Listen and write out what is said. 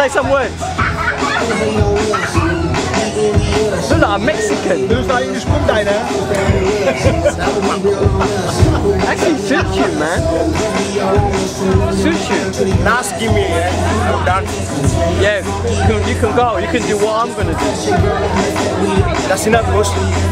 Say some words. Look like a Mexican. Looks like English Monday now? Actually suits you, man. Suits you. Now give me, yeah? I'm done. Yeah, you can, you can go. You can do what I'm gonna do. That's enough, Muslim.